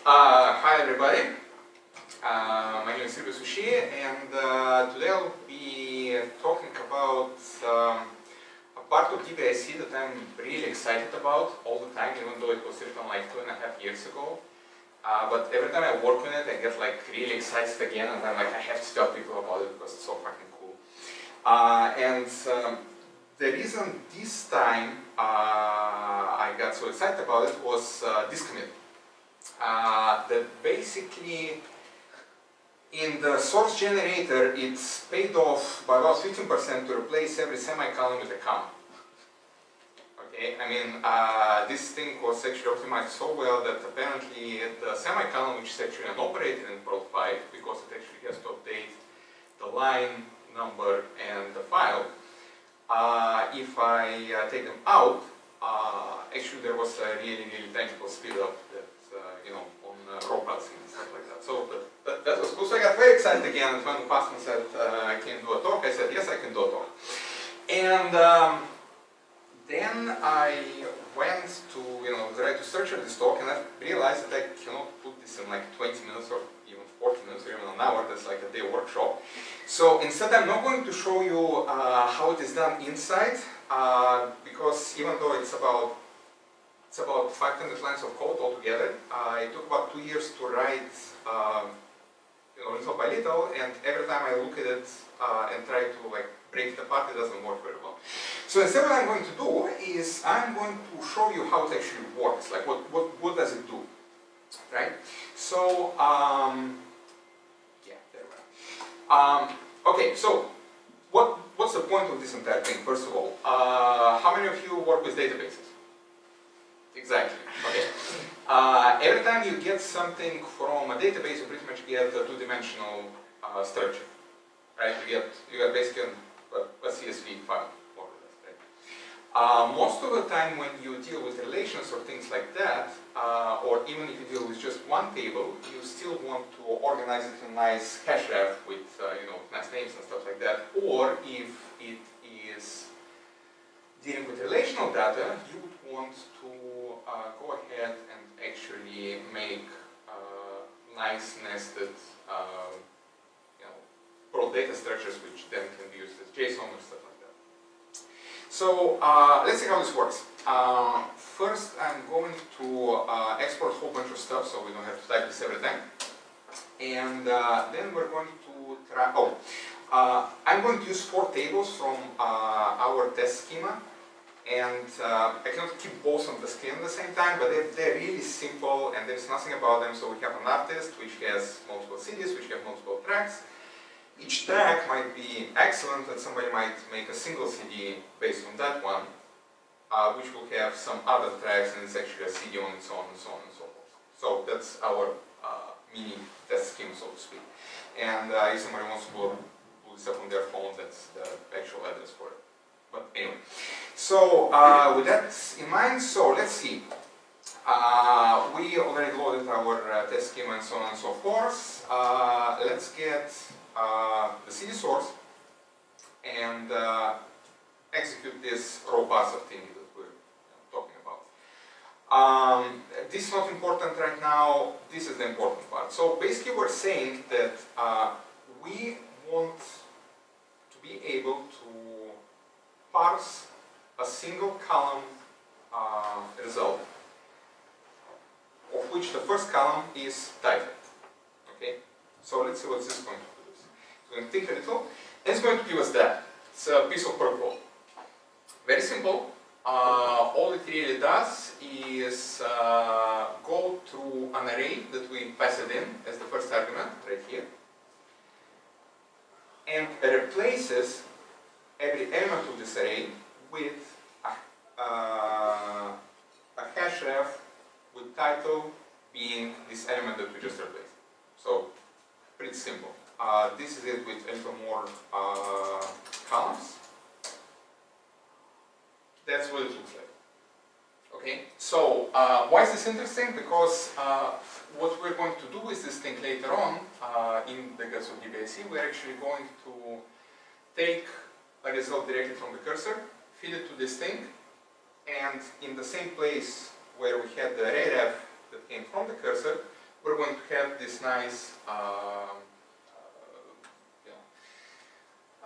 Uh, hi everybody. Uh, my name is Ribasushi and uh, today I'll be talking about um, a part of DBIC that I'm really excited about all the time even though it was written like two and a half years ago. Uh, but every time I work on it I get like really excited again and I'm like I have to tell people about it because it's so fucking cool. Uh, and um, the reason this time uh, I got so excited about it was uh, this commit. Uh, that basically in the source generator it's paid off by about 15% to replace every semicolon with a comma. Okay, I mean uh, this thing was actually optimized so well that apparently the semicolon which is actually an operator in Perl 5 because it actually has to update the line number and the file uh, if I uh, take them out uh, actually there was a really really tangible speed up row and stuff like that. So that, that, was cool. So I got very excited again when Pascal said uh, I can do a talk. I said, yes, I can do a talk. And um, then I went to, you know, try to search for this talk and I realized that I cannot put this in like 20 minutes or even 40 minutes or even an hour. That's like a day workshop. So instead I'm not going to show you uh, how it is done inside uh, because even though it's about it's about 500 lines of code altogether. Uh, it took about two years to write, um, you know, little by little, and every time I look at it uh, and try to like break it apart, it doesn't work very well. So instead what I'm going to do is I'm going to show you how it actually works, like what, what, what does it do, right? So, um, yeah, there we go. Um, okay, so what, what's the point of this entire thing, first of all? Uh, how many of you work with databases? Exactly. Okay. Uh, every time you get something from a database, you pretty much get a two-dimensional uh, structure, right? You get you get basically a, a CSV file, more or less, right? Uh, most of the time, when you deal with relations or things like that, uh, or even if you deal with just one table, you still want to organize it in a nice hashref with uh, you know nice names and stuff like that. Or if it is dealing with relational data, you would want to uh, go ahead and actually make uh, nice nested uh, you know, Perl data structures which then can be used as JSON or stuff like that. So uh, let's see how this works. Uh, first I'm going to uh, export a whole bunch of stuff so we don't have to type this every time. And then we're going to try, oh, I'm going to use four tables from our test schema and uh, I cannot keep both on the screen at the same time, but they're, they're, really simple and there's nothing about them. So we have an artist which has multiple CDs, which have multiple tracks. Each track might be excellent and somebody might make a single CD based on that one, uh, which will have some other tracks and it's actually a CD on its own and so on and so forth. So that's our uh, mini test scheme, so to speak. And uh, if somebody wants to pull, pull this up on their phone, that's the actual address for it. But anyway, so uh, with that in mind, so let's see. Uh, we already loaded our uh, test schema and so on and so forth. Uh, let's get uh, the CD source and uh, execute this parser thing that we're talking about. Um, this is not important right now, this is the important part. So basically we're saying that we want to be able to parse a single column uh, result of which the first column is typed. Okay, so let's see what this is going to produce. It's going to think a little, and it's going to give us that. It's a piece of Perl. Very simple. Uh, all it really does is uh, go through an array that we pass it in as the first argument, right here, and replaces every element of this array with a, uh, a hashref with title being this element that we just replaced. So pretty simple. Uh, this is it with a more uh, columns. That's what it looks like. Okay, so uh, why is this interesting? Because uh, what we're going to do with this thing later on uh, in the case of DBIC, we're actually going to take a result directly from the cursor, feed it to this thing, and in the same place where we had the array ref that came from the cursor, we're going to have this nice, uh,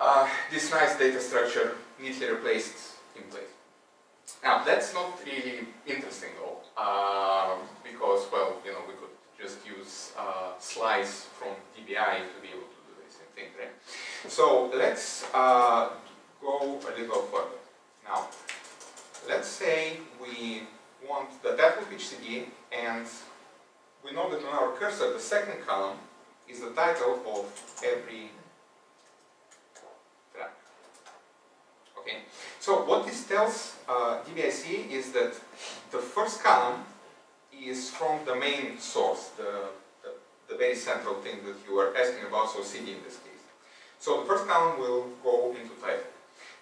uh, this nice data structure neatly replaced in place. Now, that's not really interesting though, um, because, well, you know, we could just use uh, slice from DBI to be able to do the same thing, right? So let's uh, go a little further. Now, let's say we want the title of each CD and we know that on our cursor the second column is the title of every track. Okay, so what this tells uh, DBIC is that the first column is from the main source, the, the, the very central thing that you are asking about, so CD in this case. So the first column will go into title.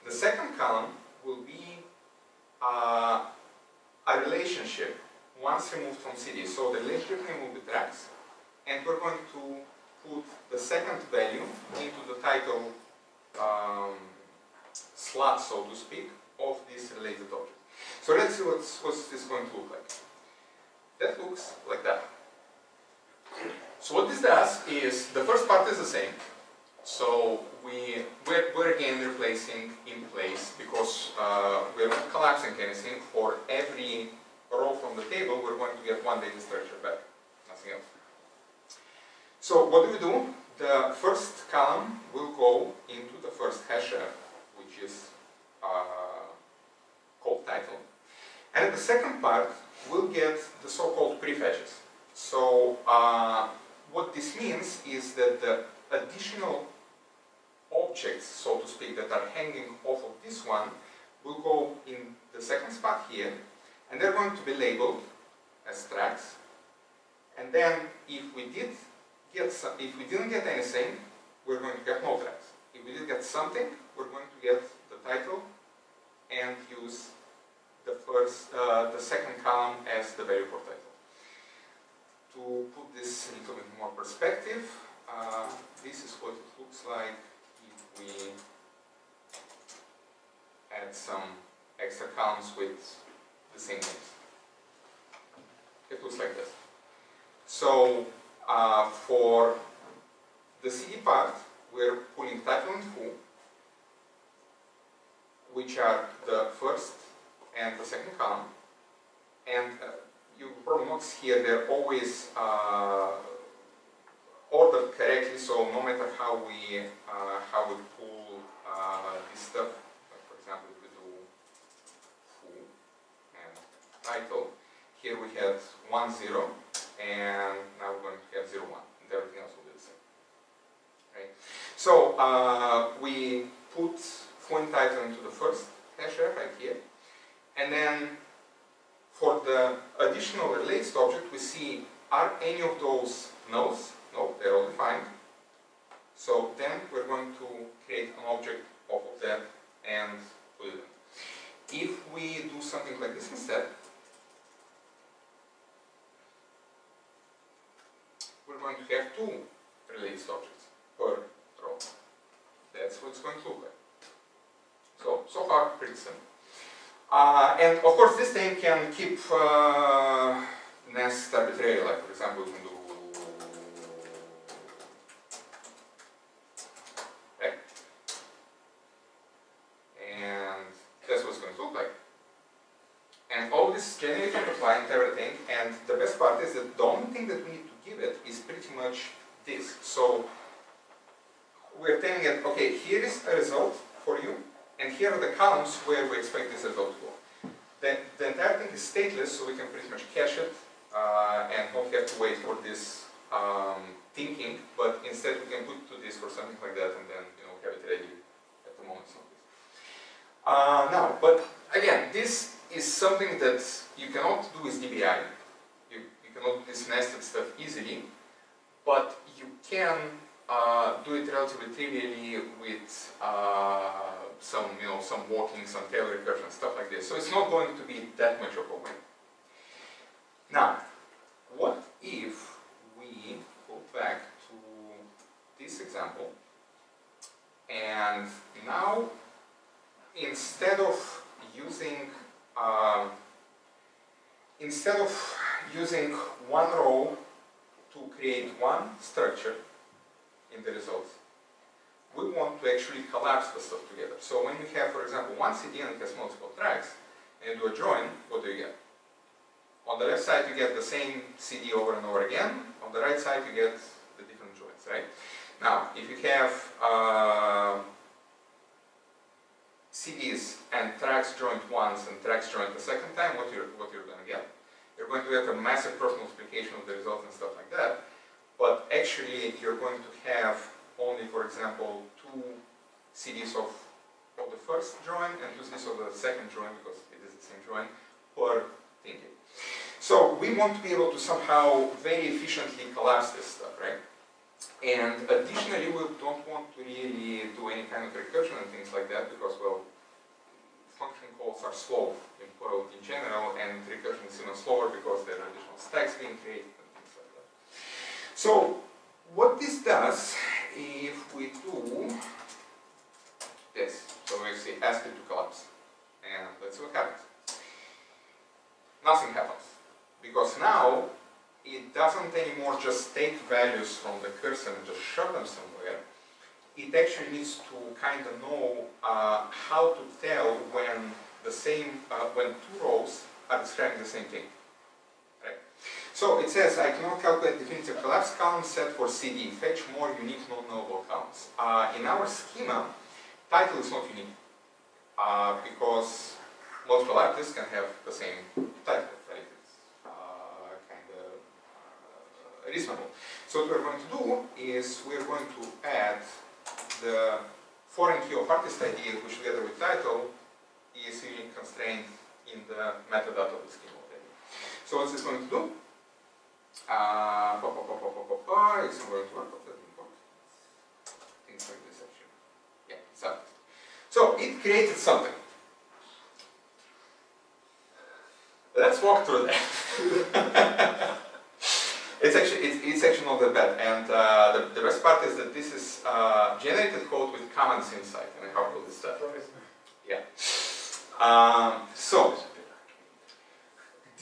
The second column will be uh, a relationship once removed from CD. So the relationship will be tracks, and we're going to put the second value into the title um, slot, so to speak, of this related object. So let's see what's, what's this is going to look like. That looks like that. So what this does is, the first part is the same. So we, we're, we're again replacing in place because uh, we're not collapsing anything. For every row from the table, we're going to get one data structure back, nothing else. So what do we do? The first column will go into the first hashref, which is uh, called title. And the second part will get the so-called prefetches. So uh, what this means is that the additional objects, so to speak, that are hanging off of this one will go in the second spot here, and they're going to be labeled as tracks. And then if we did get some, if we didn't get anything, we're going to get no tracks. If we did get something, we're going to get the title and use the first, uh, the second column as the for title. To put this a little bit more perspective, uh, this is what it looks like we add some extra columns with the same names. It looks like this. So uh, for the CD part, we're pulling title and foo, which are the first and the second column. And uh, you probably notice here they're always uh, ordered correctly, so no matter how we uh, how we pull uh, this stuff, like for example, if we do foo and title, here we had one zero, and now we're going to have zero one, and everything else will be the same. Right? So uh, we put and title into the first hashref right here, and then for the additional relates object, we see are any of those nulls? No, they're all defined. So then we're going to create an object off of that and put it in. If we do something like this instead, we're going to have two relates objects per row. That's what it's going to look like. So, simple. Uh, and of course, this thing can keep uh, nest arbitrarily. Like for example, we can do and that's what it's going to look like. And all this generated applying to everything. And the best part is that the only thing that we need to give it is pretty much this. So we're telling it, okay, here is a result for you columns where we expect this result to go. The, the entire thing is stateless, so we can pretty much cache it uh, and not have to wait for this um, thinking, but instead we can put to this or something like that and then you know have it ready at the moment. Uh, now, but again, this is something that you cannot do with DBI. You, you cannot do this nested stuff easily, but you can uh, do it relatively trivially with uh, some, you know, some walking, some tail recursion, stuff like this. So it's not going to be that much of a win. Now, what if we go back to this example and now instead of using um, instead of using one row to create one structure in the results, we want to actually collapse the stuff together. So when you have, for example, one CD and it has multiple tracks, and you do a join, what do you get? On the left side, you get the same CD over and over again. On the right side, you get the different joins, right? Now, if you have uh, CDs and tracks joined once and tracks joined the second time, what you're, what you're going to get? You're going to get a massive cross multiplication of the results and stuff like that. But actually, you're going to have only, for example, two CDs of, of the first join and two CDs of the second join, because it is the same join, per thinking. So we want to be able to somehow very efficiently collapse this stuff, right? And additionally, we don't want to really do any kind of recursion and things like that because, well, function calls are slow in Perl in general, and recursion is even slower because there are additional stacks being created and things like that. So, what this does, if we do this, so we say ask it to collapse, and let's see what happens. Nothing happens, because now it doesn't anymore just take values from the cursor and just shove them somewhere. It actually needs to kind of know uh, how to tell when the same, uh, when two rows are describing the same thing. So it says, I cannot calculate definitive collapse column set for CD. Fetch more unique non-nullable columns. Uh, in our schema, title is not unique uh, because multiple artists can have the same title It's kind of reasonable. So what we're going to do is we're going to add the foreign key of artist ID, which together with title is a unique constraint in the metadata of the schema. So what's this going to do? Uh, pa, pa, pa, it's going to work, Things like this actually. Yeah, it's up. So it created something. Let's walk through that. It's actually it's, it's actually not that bad, and uh, the, the best part is that this is uh, generated code with comments inside, and how cool is that? Yeah. Um, so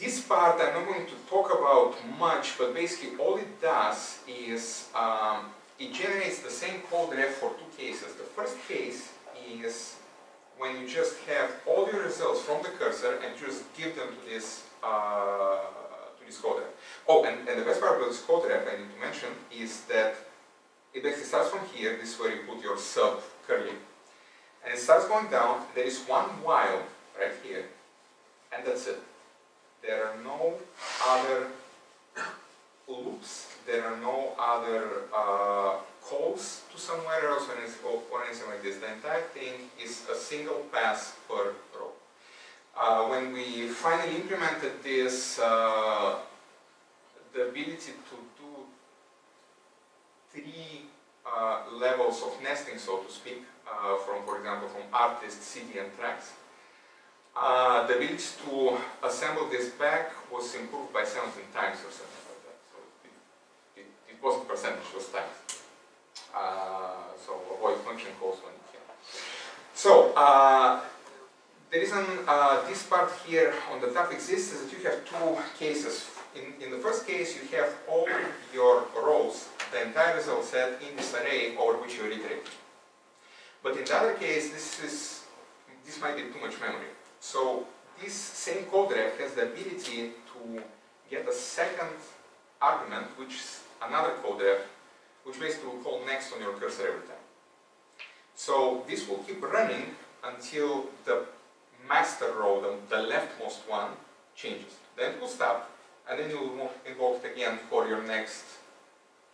this part I'm not going to talk about much, but basically all it does is um, it generates the same code ref for two cases. The first case is when you just have all your results from the cursor and you just give them to this uh, this code ref. Oh, and, and the best part about this code ref I need to mention is that it basically starts from here, this is where you put your sub curly, and it starts going down, there is one while right here, and that's it. There are no other loops, there are no other uh, calls to somewhere else or, anything like this. The entire thing is a single pass per row. Uh, when we finally implemented this, uh, the ability to do three uh, levels of nesting, so to speak, uh, from, for example, from artist, CD, and tracks. Uh, the ability to assemble this back was improved by 17 times or something like that. So it, it, it wasn't percentage, was times. Uh, so avoid function calls when you can. So the reason uh, this part here on the top exists is that you have two cases. In, in the first case, you have all your rows, the entire result set in this array over which you iterate. But in the other case, this is this might be too much memory. So this same code ref has the ability to get a second argument, which is another code ref, which basically will call next on your cursor every time. So this will keep running until the master row, the, the leftmost one, changes. Then it will stop, and then you will invoke it again for your next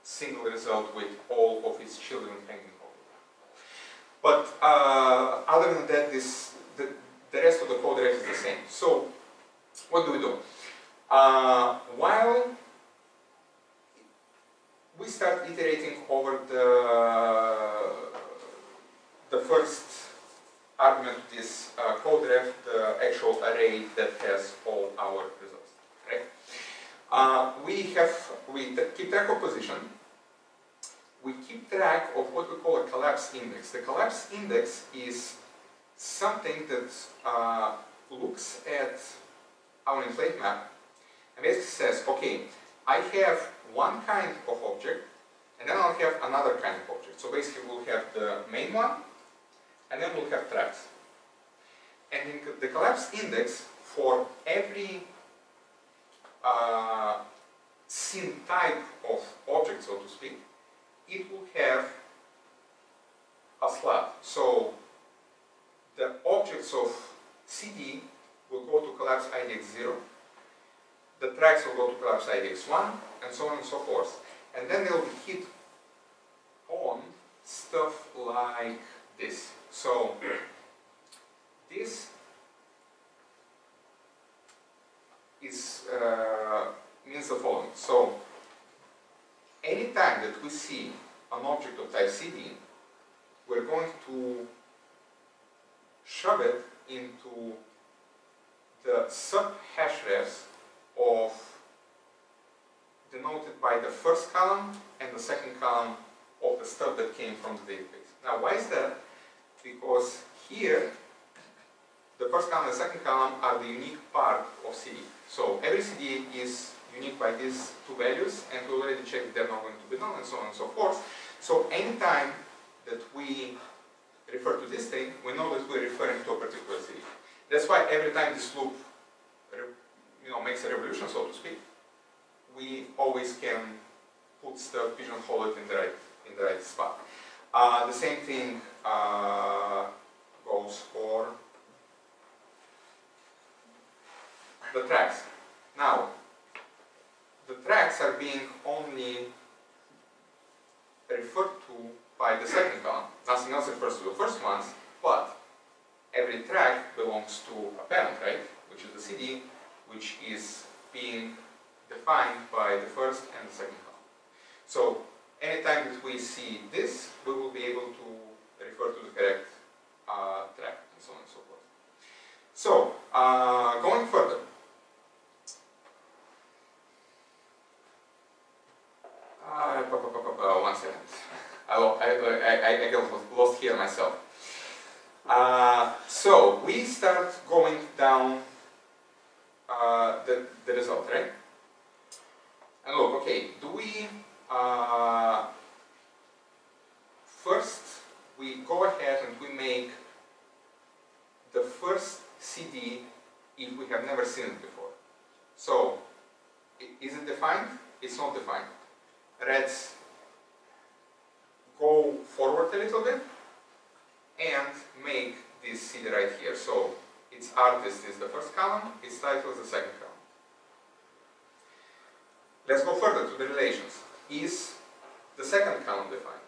single result with all of its children hanging over. But uh, other than that, this the, rest code ref is the same. So what do we do? Uh, while we start iterating over the the first argument this uh, code ref the actual array that has all our results. Right? Uh, we have we keep track of position. We keep track of what we call a collapse index. The collapse index is something that uh, looks at our inflate map and basically says, okay, I have one kind of object, and then I'll have another kind of object. So basically we'll have the main one, and then we'll have tracks. And in the collapse index, for every uh, scene type of object, so to speak, it will have a slot. So the objects of CD will go to collapse IDX 0, the tracks will go to collapse IDX 1, and so on and so forth. And then they'll be hit on stuff like this. So this is uh, means the following. So anytime that we see an object of type CD, we're going to shove it into the sub-hash refs of denoted by the first column and the second column of the stuff that came from the database. Now, why is that? Because here, the first column and the second column are the unique part of CD. So every CD is unique by these two values, and we already checked they're not going to be null, and so on and so forth. So anytime that we refer to this thing, we know that we're referring to a particular CD. That's why every time this loop you know, makes a revolution, so to speak, we always can put the pigeonhole in the right, in the right spot. Uh, the same thing uh, goes for the tracks. Now, the tracks are being only referred to by the second column. Nothing else refers to the first ones, but every track belongs to a parent, right? Which is the CD, which is being defined by the first and the second column. So anytime that we see this, we will be able to refer to the correct uh, track and so on and so forth. So, uh, going further, uh, one second. I, I, I, I lost here myself. Uh, so, we start going down uh, the, the result, right? And look, okay, do we, uh, first we go ahead and we make the first CD if we have never seen it before. So, is it defined? It's not defined. Let's go forward a little bit and make this CD right here. So, its artist is the first column, its title is the second column. Let's go further to the relations. Is the second column defined?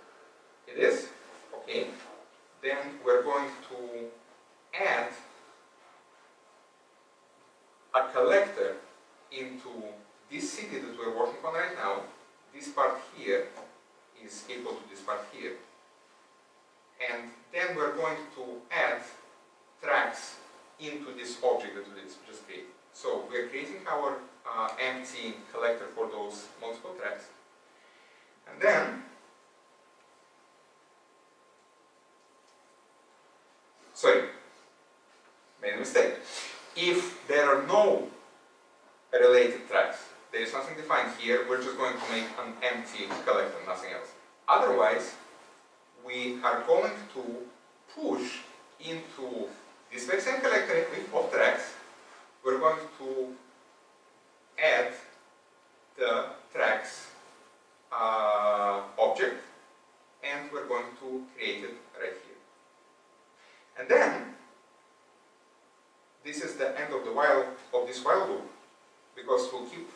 It is? Okay. Then we're going to add a collector into this CD that we're working on right now. This part here is equal to this part here. And then we're going to add tracks into this object that we just created. So we're creating our uh, empty collector for those multiple tracks. And then, sorry, made a mistake. If there are no related tracks, there is nothing defined here, we're just going to make an empty collector, nothing else. Otherwise, we are going to push into this very same collector of tracks, we're going to add the tracks uh, object and we're going to create it right here. And then this is the end of the while of this while loop because we'll keep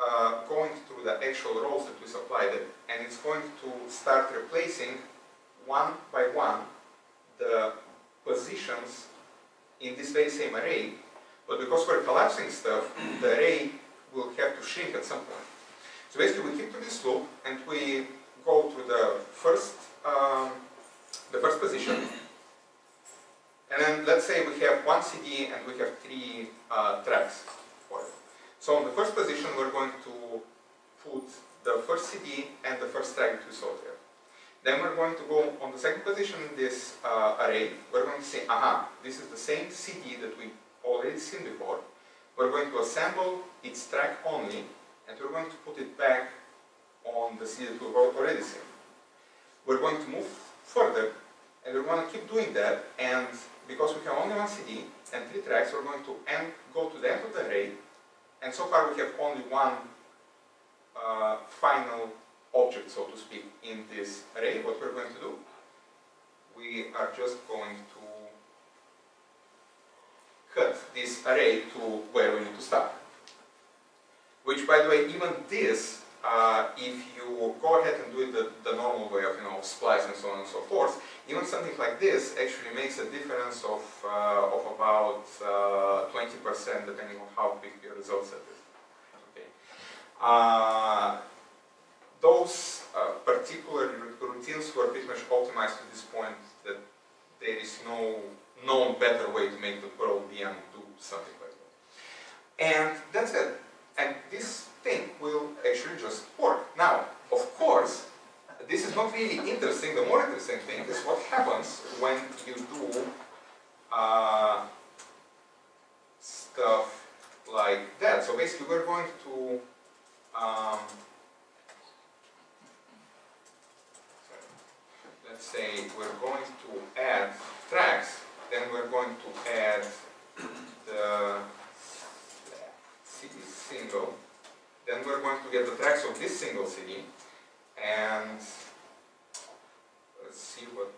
uh, going through the actual rows that we supplied it and it's going to start replacing one by one the positions in this very same array, but because we're collapsing stuff, the array will have to shrink at some point. So basically we keep to this loop and we go to the first, um, the first position, and then let's say we have one CD and we have three uh, tracks for it. So in the first position we're going to put the first CD and the first track that we saw there. Then we're going to go on the second position in this uh, array. We're going to say, aha, this is the same CD that we already seen before. We're going to assemble its track only, and we're going to put it back on the CD that we've already seen. We're going to move further, and we're going to keep doing that, and because we have only one CD and three tracks, we're going to end, go to the end of the array, and so far we have only one uh, final object, so to speak, in this array. What we're going to do, we are just going to cut this array to where we need to stop. Which, by the way, even this, uh, if you go ahead and do it the, the normal way of, you know, splice and so on and so forth, even something like this actually makes a difference of, uh, of about 20% uh, depending on how big your result set is. Okay. Those uh, particular routines were pretty much optimized to this point that there is no known better way to make the Perl VM do something like that. And that's it. And this thing will actually just work. Now, of course, this is not really interesting. The more interesting thing is what happens when you do uh, stuff like that. So basically, we're going to um, let's say we're going to add tracks, then we're going to add the CD single, then we're going to get the tracks of this single CD, and let's see what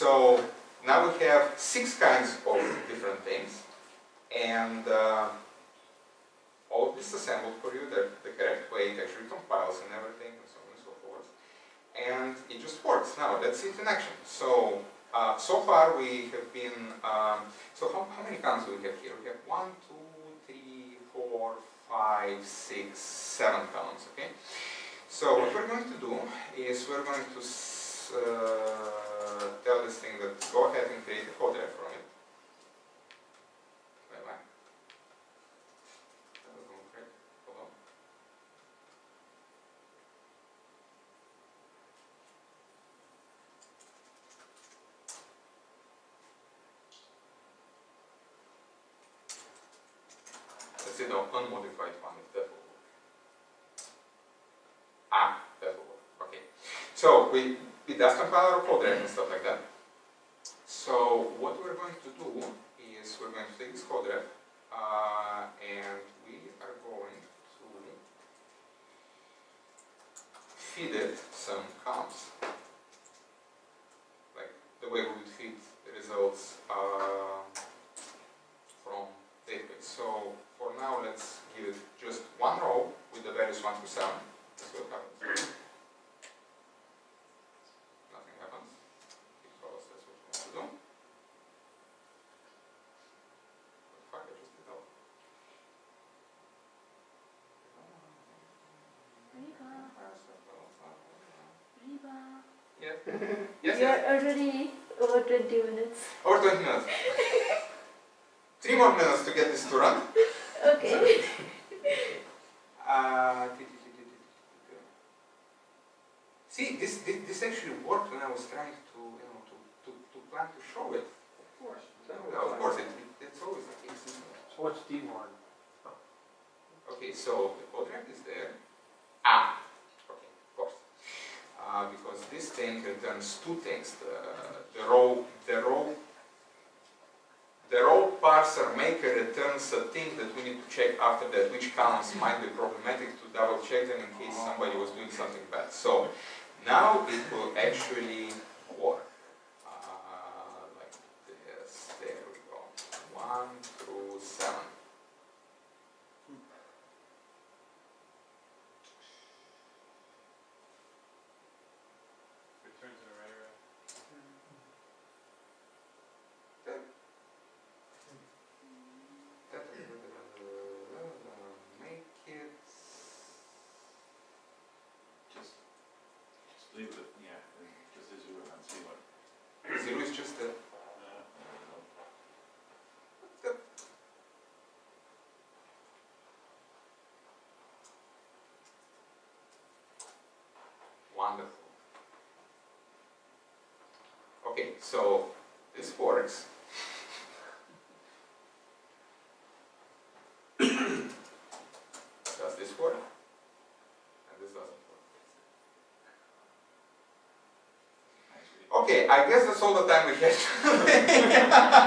So now we have six kinds of different things, and uh, all of this assembled for you the, the correct way, it actually compiles and everything, and so on and so forth. And it just works. Now let's see it in action. So uh, so far we have been, um, so how, how many counts do we have here? We have one, two, three, four, five, six, seven columns, okay? So what we're going to do is we're going to uh, tell this thing that go ahead and create a ref from it. Say the unmodified one that will work. Ah, that will work. Okay. So we it does compile our code and stuff like that. So what we're going to do is we're going to take this code uh, and we are going to feed it some counts, like the way we would feed the results uh, from database. So for now, let's give it just one row with the values 1 to 7. That's what happens. yes, You're already Over 20 minutes. Over 20 minutes. Three more minutes to get this to run. Okay. Uh, see, this, this this actually worked when I was trying to you know to, to, to plan to show it. Of course. Yeah, of course, it, it, it's always the case. So what's D one? Okay, so the code ref is there. Ah, okay, of course. Uh, because this thing returns two things: the, the row, the row, the row parser maker returns a thing that we need to check after that, which columns might be problematic to double check them in case somebody was doing something bad. So now it will actually work. Uh, like this. There we go. One through seven. Returns an array array. Make it. Just, just leave it, yeah, and just as you were and see what. Zero is just a. uh, Wonderful. Okay, so this works. Does this work? And this doesn't work. Okay, I guess that's all the time we have.